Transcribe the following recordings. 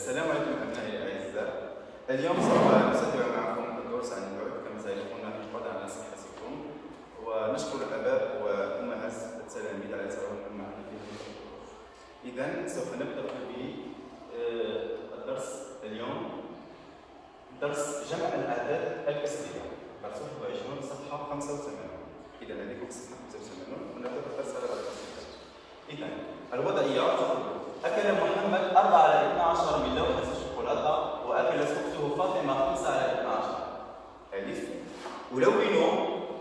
السلام عليكم أبنائي الأعزاء. اليوم سوف نسجل معكم الدرس عن البعد كما تعرفون الحفاظ على صحتكم. ونشكر الآباء والأمهات التلاميذ على تعاونهم معنا في هذه إذا سوف نبدأ بالدرس اليوم. درس جمع الأعداد الكسرية درس 21 صفحة 85 إذا لديكم صفحة 85 ونبدأ الدرس على الكسرية إذا الوضعية تقول أكل محمد 4 على 12 من لوحة الشوكولاتة وأكلت أخته فاطمة 5 على 12 ألف ولونوا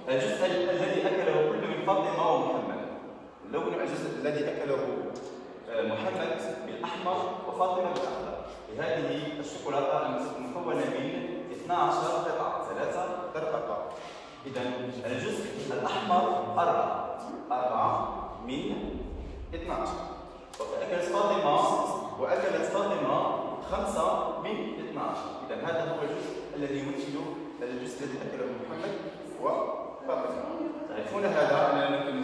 الجزء الذي أكله كل من فاطمة ومحمد لون الجزء الذي أكله آه، محمد بالأحمر وفاطمة بالأخضر هذه الشوكولاتة مكونة من 12 قطعة ثلاثة أربعة إذا الجزء الأحمر أربعة. أربعة من 12 وأكلت فاطمة وأكلت فاطمة خمسة من 12 إذا هذا هو الجزء الذي يمثل الجزء الذي أكله محمد وفاطمة تعرفون هذا أننا نمكن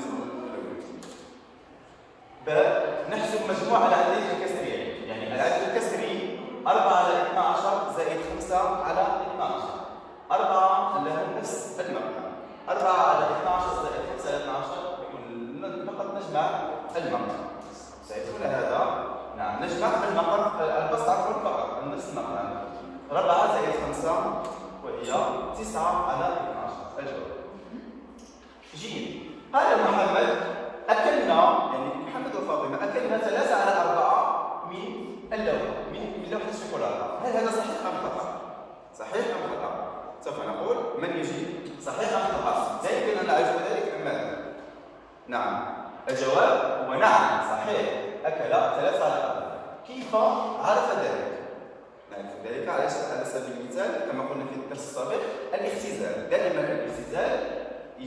نحسب مجموع العدد الكسرية. يعني العدد الكسري 4 على 12 زائد 5 على 12 أربعة لهم نفس المعنى 4 على 12 زائد 5 على 12 يكون فقط نجمع المعنى تعرفون هذا؟ نعم نجمع المقر البسط عفوا فقط نفس المقر 4 زائد 5 وهي 9 على 12 الجواب جيد قال محمد أكلنا يعني محمد وفاطمة أكلنا 3 على 4 من اللوحة من لوحة الشوكولاتة هل هذا صحيح أم خطأ؟ صحيح أم خطأ؟ سوف نقول من يجيب صحيح أم خطأ؟ لا يمكن أن نعرف ذلك أم ماذا؟ نعم الجواب هو نعم صحيح. أكل ثلاثة على كيف عرف ذلك؟ نعرف ذلك على سبيل المثال كما قلنا في الدرس السابق الاختزال. دائما الاختزال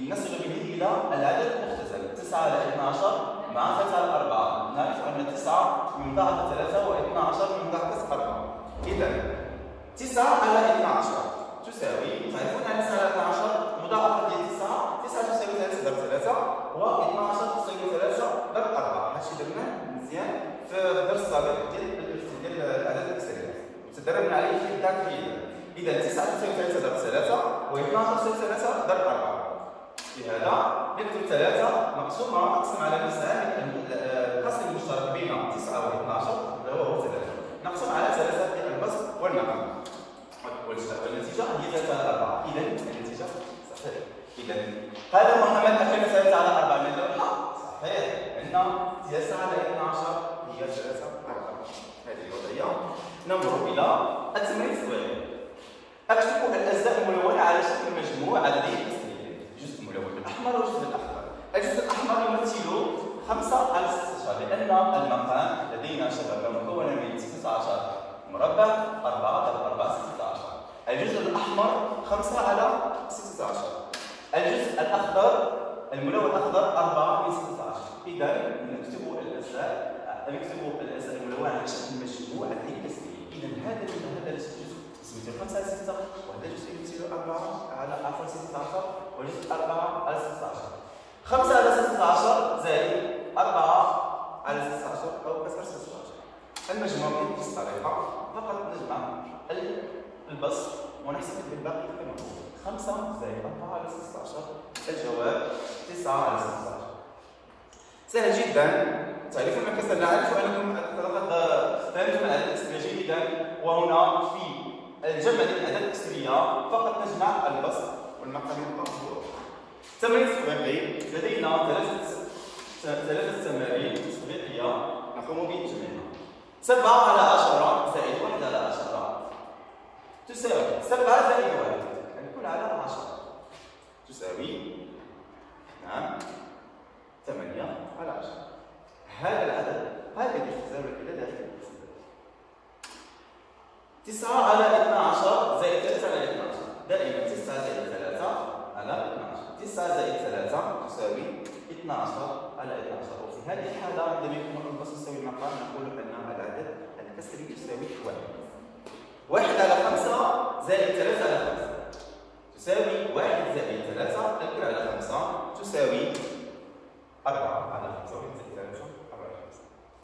نصل به إلى العدد المختزل. 9 على 12 مع 3 على 4 نعرف أن 9 من ضعف 3 و12 من ضعف 4 إذا 9 على 12 تساوي تعرفون أن 9 على 12 مضاعفة ديال 9 9 تساوي 3 ضرب 3 و12 تساوي 3 ضرب 4 هادشي درناه مزيان في الدرس السابق ديال ديال الاعداد الاكسريه تدربنا عليه في التعبير إذا 9 تساوي 3 ضرب 3 و12 تساوي 3 ضرب 4 لهذا نكتب 3 مقسومه اقسم على نفسها القسم المشترك بين 9 و 12 هو 3 نقسم على 3 في البسط والمقام والنتيجة هي 3 على 4 اذا النتيجة صحيحة. اذا قال محمد اكل 3 على 4 من اللوحة؟ صحيح. عندنا 9 على 12 هي 3 على 4 هذه الوضعية. نمر إلى التمرين السؤالي اكتب الاجزاء الملونه على شكل مجموع عددي جزء ملون. بالاحمر وجزء الاخضر الجزء الأحمر يمثل 5 على 16 لأن المقام لدينا شبكه مكونه من 16 مربع 4 ضرب 4 16 الجزء الأحمر 5 على 16 الجزء الأخضر الملون الأخضر 4 من 16 اذا نكتب الاجزاء نكتب الاجزاء الملونة على شكل مجموع كسريه اذا هذا هذا الجزء يمثل 5 على 6 وهذا الجزء يمثل 4 على عفوا 16 والجزء 4 على 16 5 على 16 زائد 4 على 16 أو كسر 16 المجموع بنفس الطريقة فقط نجمع البسط ونحسب الباقي كما هو 5 زائد 4 على 16 الجواب 9 على 16 سهل جدا. تعرفون كسر نعرف أنكم لقد فهمتم الاعداد الاكسريه جيدا وهنا في الجمع الاعداد الاكسريه فقط نجمع البسط والمقام المطلوب تمرين تطبيقي لدينا ثلاثة ثلاثة تمارين تطبيقيه نقوم بجمعها 7 على 10 زائد 1 على 10 تساوي 7 زائد 1 نكون على 10 تساوي نعم 8 على 10 هذا العدد هذا الاختزال 9 على 12 زائد 3 على 12 دائما 9 زائد 3 على 12 9 زائد 3 تساوي 12 على 12 وفي هذه الحالة عندما يكون البسط يساوي المقام نقول أن العدد الكسري يساوي 1 1 على 5 زائد 3 على 5 تساوي 1 زائد 3 نكر على 5 تساوي 4 على 5 1 زائد 3 4 على 5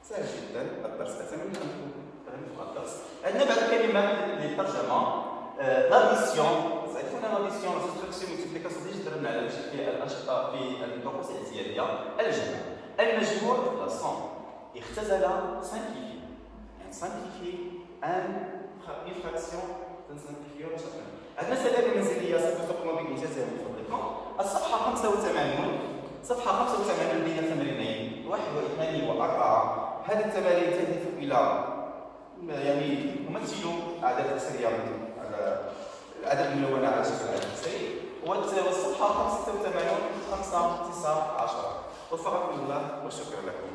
سهل جدا. الدرس أتمنى أن تكون فهمتم الدرس عندنا بعض الكلمات للترجمه لاديسيون تعرفون لاديسيون سبستراكسيون ملتيبليكاسيون اللي درنا على في الاشقاء في الطقوس الاعتياديه الجمع المجموع لا اختزل سانكيفي يعني سانكيفي ان une fraction تنسانكيفيو باش عندنا سلالم المنزليه سوف تقوم بانجازها من فضلكم الصفحه 85 صفحه 85 اللي هي تمرينين واحد واثنين واربعه هذه التمارين تهدف إلى يعني يمثل أعداد اكسريه على الاعداد الملونه على شكل عدد اكسري والصفحه 85 5 9 10 وفقكم الله وشكرا لكم.